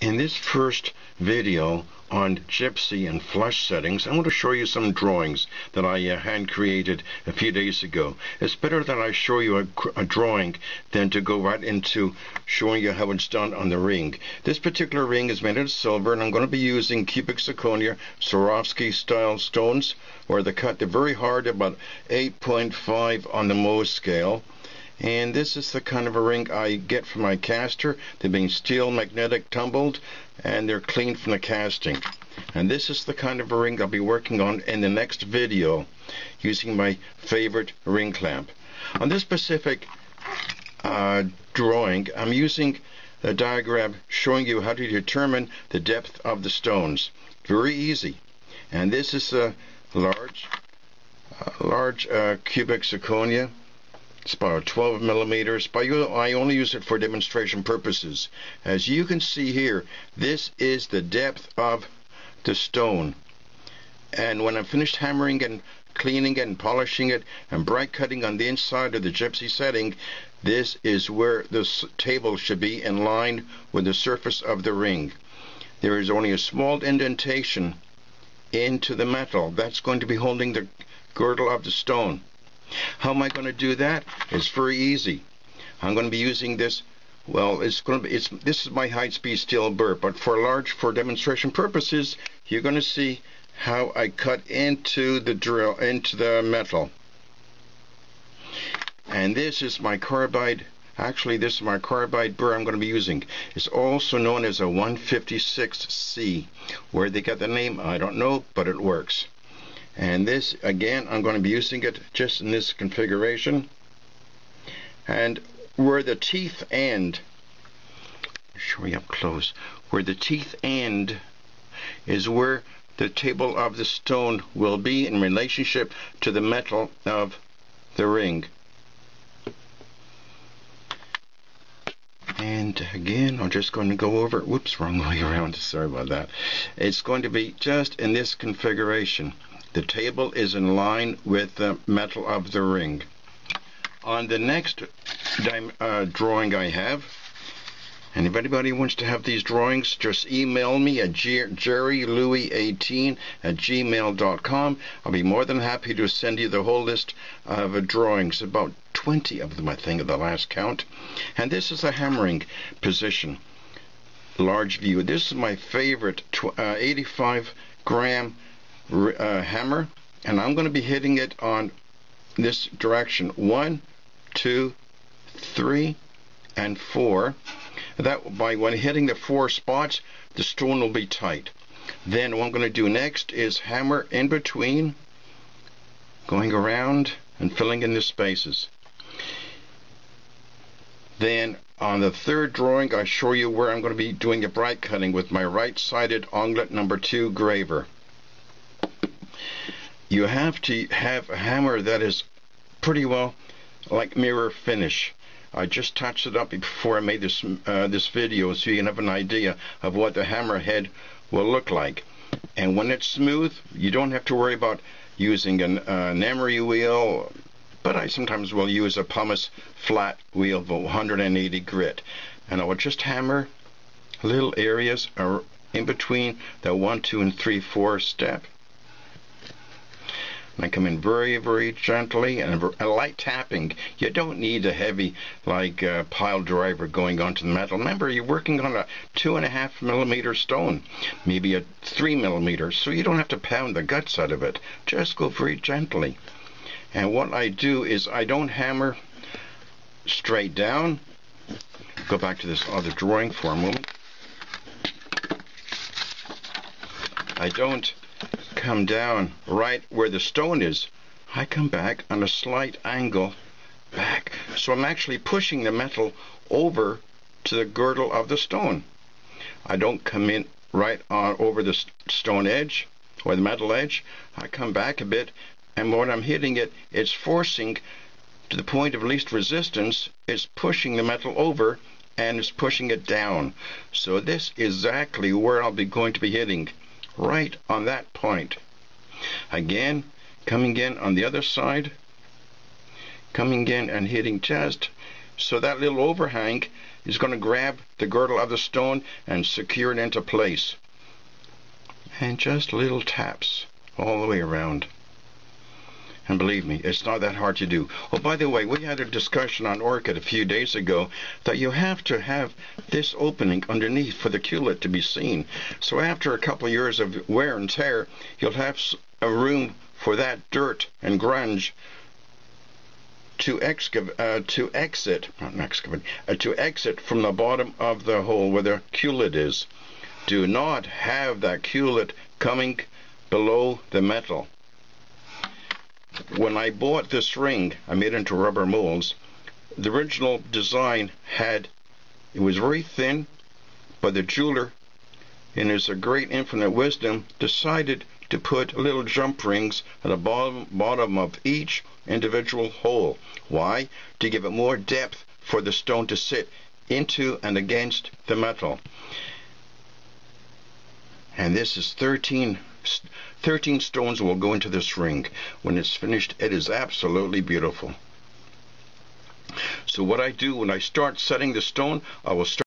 In this first video on Gypsy and flush settings, I want to show you some drawings that I uh, hand created a few days ago. It's better that I show you a, a, drawing than to go right into showing you how it's done on the ring. This particular ring is made out of silver and I'm going to be using cubic zirconia Swarovski style stones where they cut they're very hard about 8.5 on the Mohs scale and this is the kind of a ring I get from my caster. They're being steel magnetic tumbled and they're clean from the casting. And this is the kind of a ring I'll be working on in the next video using my favorite ring clamp. On this specific uh, drawing, I'm using a diagram showing you how to determine the depth of the stones. Very easy. And this is a large, uh, large uh, cubic zirconia it's about 12 millimeters, but I only use it for demonstration purposes. As you can see here, this is the depth of the stone. And when I'm finished hammering and cleaning and polishing it and bright cutting on the inside of the gypsy setting, this is where the table should be in line with the surface of the ring. There is only a small indentation into the metal. That's going to be holding the girdle of the stone. How am I going to do that? It's very easy. I'm going to be using this. Well, it's going to be. It's this is my high-speed steel burr, but for large, for demonstration purposes, you're going to see how I cut into the drill, into the metal. And this is my carbide. Actually, this is my carbide burr I'm going to be using. It's also known as a 156C. Where they got the name, I don't know, but it works. And this, again, I'm going to be using it just in this configuration. And where the teeth end, show you up close, where the teeth end is where the table of the stone will be in relationship to the metal of the ring. And again, I'm just going to go over, whoops, wrong way around, sorry about that. It's going to be just in this configuration. The table is in line with the metal of the ring. On the next uh, drawing I have, and if anybody wants to have these drawings, just email me at gerrylewy18 at gmail.com. I'll be more than happy to send you the whole list of drawings, about 20 of them, I think, at the last count. And this is the hammering position, large view. This is my favorite uh, 85 gram uh, hammer and I'm going to be hitting it on this direction. One two three and four. That by when hitting the four spots the stone will be tight. Then what I'm going to do next is hammer in between going around and filling in the spaces. Then on the third drawing I show you where I'm going to be doing a bright cutting with my right sided onglet number two graver you have to have a hammer that is pretty well like mirror finish. I just touched it up before I made this uh, this video so you can have an idea of what the hammer head will look like. And when it's smooth, you don't have to worry about using an, uh, an emery wheel, but I sometimes will use a pumice flat wheel of 180 grit. And I will just hammer little areas in between the 1, 2, and 3, 4 step and I come in very, very gently and a light tapping. You don't need a heavy, like, uh, pile driver going onto the metal. Remember, you're working on a two and a half millimeter stone, maybe a three millimeter, so you don't have to pound the guts out of it. Just go very gently. And what I do is I don't hammer straight down. Go back to this other drawing for a moment. I don't come down right where the stone is, I come back on a slight angle back. So I'm actually pushing the metal over to the girdle of the stone. I don't come in right on over the stone edge or the metal edge. I come back a bit and when I'm hitting it, it's forcing to the point of least resistance. It's pushing the metal over and it's pushing it down. So this is exactly where I'll be going to be hitting right on that point. Again, coming in on the other side, coming in and hitting just so that little overhang is going to grab the girdle of the stone and secure it into place. And just little taps all the way around. And believe me, it's not that hard to do. Oh, by the way, we had a discussion on Orchid a few days ago that you have to have this opening underneath for the culet to be seen. So after a couple of years of wear and tear, you'll have a room for that dirt and grunge to uh, to exit, not excavate, uh, to exit from the bottom of the hole where the culet is. Do not have that culet coming below the metal when I bought this ring, I made into rubber molds. The original design had, it was very thin, but the jeweler, in his great infinite wisdom, decided to put little jump rings at the bottom, bottom of each individual hole. Why? To give it more depth for the stone to sit into and against the metal. And this is 13 13 stones will go into this ring. When it's finished, it is absolutely beautiful. So what I do when I start setting the stone, I will start